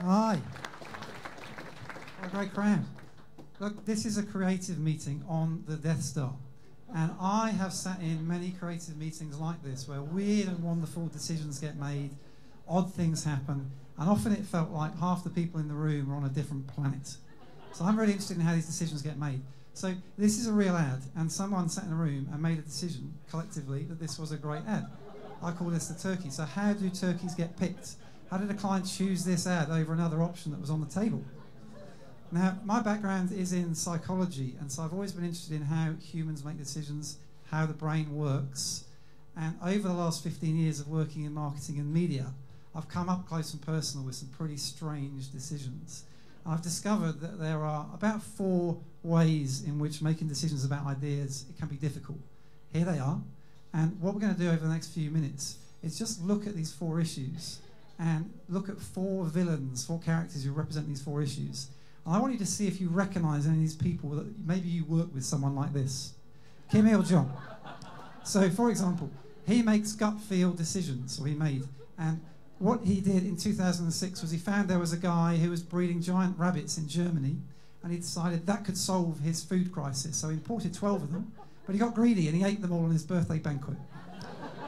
Hi. What a great crowd. Look, this is a creative meeting on the Death Star. And I have sat in many creative meetings like this where weird and wonderful decisions get made, odd things happen, and often it felt like half the people in the room were on a different planet. So I'm really interested in how these decisions get made. So this is a real ad, and someone sat in a room and made a decision collectively that this was a great ad. I call this the turkey. So how do turkeys get picked? How did a client choose this ad over another option that was on the table? Now, my background is in psychology, and so I've always been interested in how humans make decisions, how the brain works. And over the last 15 years of working in marketing and media, I've come up close and personal with some pretty strange decisions. I've discovered that there are about four ways in which making decisions about ideas it can be difficult. Here they are. And what we're going to do over the next few minutes is just look at these four issues and look at four villains, four characters who represent these four issues. And I want you to see if you recognize any of these people that maybe you work with someone like this. Kim Il Jong. So, for example, he makes gut feel decisions, or he made. And what he did in 2006 was he found there was a guy who was breeding giant rabbits in Germany, and he decided that could solve his food crisis. So he imported 12 of them, but he got greedy and he ate them all on his birthday banquet.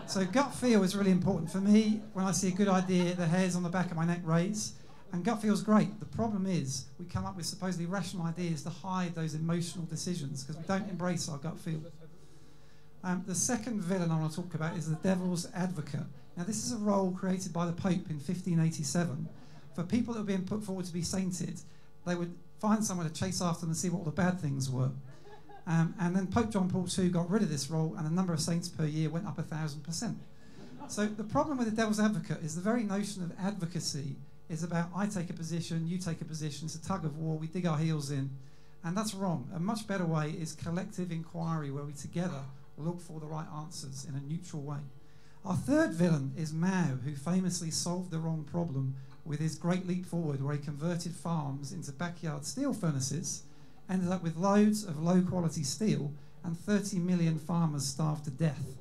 So gut feel is really important. For me, when I see a good idea, the hairs on the back of my neck raise. And gut feels great. The problem is we come up with supposedly rational ideas to hide those emotional decisions because we don't embrace our gut feel. Um, the second villain I want to talk about is the devil's advocate. Now, this is a role created by the Pope in 1587. For people that were being put forward to be sainted, they would find someone to chase after them and see what all the bad things were. Um, and then Pope John Paul II got rid of this role, and the number of saints per year went up a thousand percent. So the problem with the devil's advocate is the very notion of advocacy is about I take a position, you take a position. It's a tug of war. We dig our heels in, and that's wrong. A much better way is collective inquiry, where we together look for the right answers in a neutral way. Our third villain is Mao, who famously solved the wrong problem with his great leap forward, where he converted farms into backyard steel furnaces ended up with loads of low quality steel and 30 million farmers starved to death.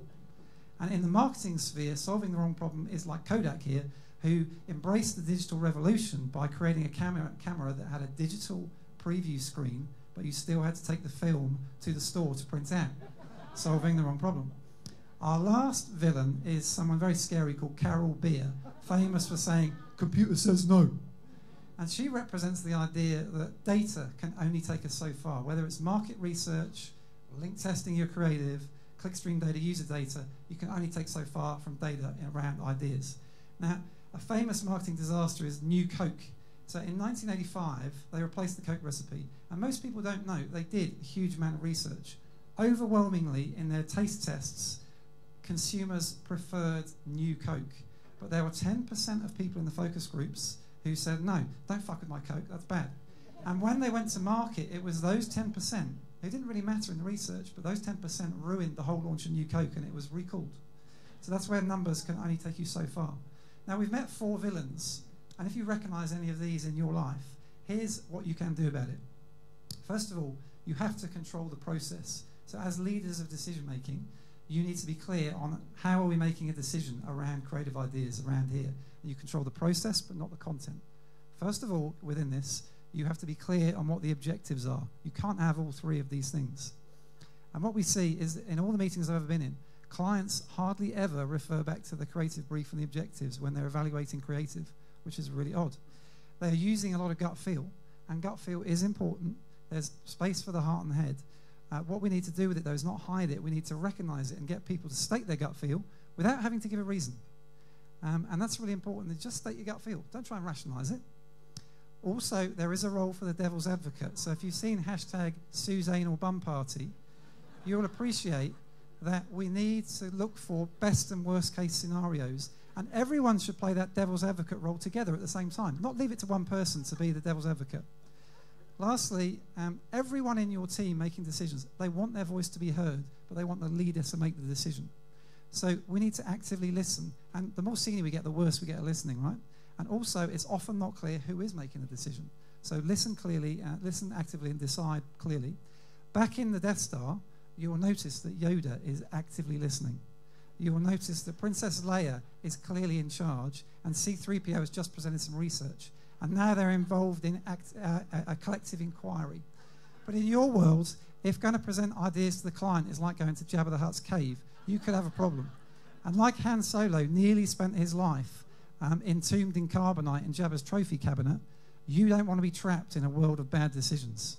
And in the marketing sphere, solving the wrong problem is like Kodak here, who embraced the digital revolution by creating a camera, camera that had a digital preview screen, but you still had to take the film to the store to print out, solving the wrong problem. Our last villain is someone very scary called Carol Beer, famous for saying, Computer says no. And she represents the idea that data can only take us so far, whether it's market research, link testing your creative, clickstream data, user data, you can only take so far from data around ideas. Now, a famous marketing disaster is New Coke. So in 1985, they replaced the Coke recipe. And most people don't know, they did a huge amount of research. Overwhelmingly, in their taste tests, consumers preferred New Coke. But there were 10% of people in the focus groups who said, no, don't fuck with my Coke, that's bad. And when they went to market, it was those 10%. It didn't really matter in the research, but those 10% ruined the whole launch of New Coke and it was recalled. So that's where numbers can only take you so far. Now, we've met four villains, and if you recognize any of these in your life, here's what you can do about it. First of all, you have to control the process. So, as leaders of decision making, you need to be clear on how are we making a decision around creative ideas around here. You control the process, but not the content. First of all, within this, you have to be clear on what the objectives are. You can't have all three of these things. And what we see is in all the meetings I've ever been in, clients hardly ever refer back to the creative brief and the objectives when they're evaluating creative, which is really odd. They're using a lot of gut feel, and gut feel is important. There's space for the heart and the head. Uh, what we need to do with it, though, is not hide it. We need to recognize it and get people to state their gut feel without having to give a reason. Um, and that's really important. Just state your gut feel. Don't try and rationalize it. Also, there is a role for the devil's advocate. So if you've seen hashtag Susan Album Party, you'll appreciate that we need to look for best and worst case scenarios. And everyone should play that devil's advocate role together at the same time, not leave it to one person to be the devil's advocate. Lastly, um, everyone in your team making decisions, they want their voice to be heard, but they want the leader to make the decision. So we need to actively listen. And the more senior we get, the worse we get at listening, right? And also, it's often not clear who is making the decision. So listen clearly, uh, listen actively, and decide clearly. Back in the Death Star, you will notice that Yoda is actively listening. You will notice that Princess Leia is clearly in charge, and C3PO has just presented some research. And now they're involved in act, uh, a collective inquiry. But in your world, if going to present ideas to the client is like going to Jabba the Hutt's cave, you could have a problem. And like Han Solo nearly spent his life um, entombed in carbonite in Jabba's trophy cabinet, you don't want to be trapped in a world of bad decisions.